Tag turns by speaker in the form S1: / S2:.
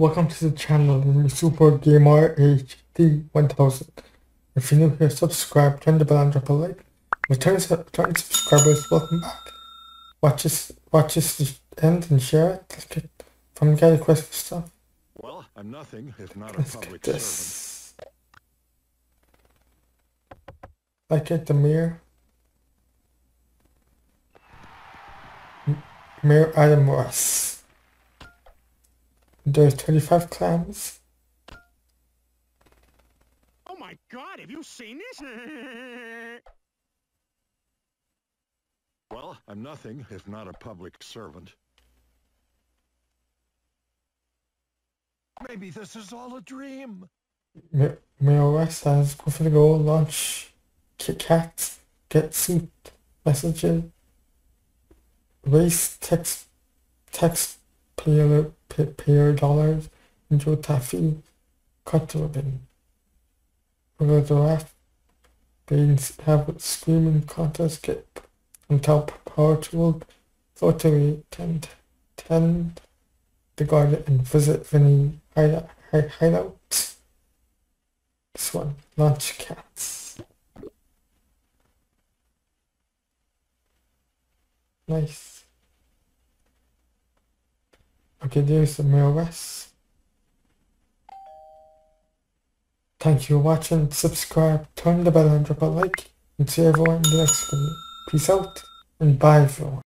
S1: Welcome to the channel, Super Gamer HD 1000. If you're new here, subscribe, turn the bell and drop a like. Return, return subscribers, welcome back. Watch this, watch this end and share it. Let's get from Gary Quest for stuff.
S2: Well, I'm nothing if not a
S1: Let's get
S2: public servant.
S1: this. Like it, the mirror. M- Mayor Adam Ross. There's 25 clams.
S3: Oh my god, have you seen this?
S2: Well, I'm nothing if not a public servant. Maybe this is all a dream.
S1: Ma- Mayor West says go for the goal, launch Kit Kats, get suit messages, race text text payer pay, payer dollars, enjoy taffy, cut ribbon. Over the raft, they have a screaming contest, get on top power tool, photo tend tend the garden and visit Vinny hide, hide, hideout. This one, launch cats. Nice. Okay, there's the Mayor West. Thank you for watching, subscribe, turn the bell and drop a like, and see everyone in the next video. Peace out, and bye everyone.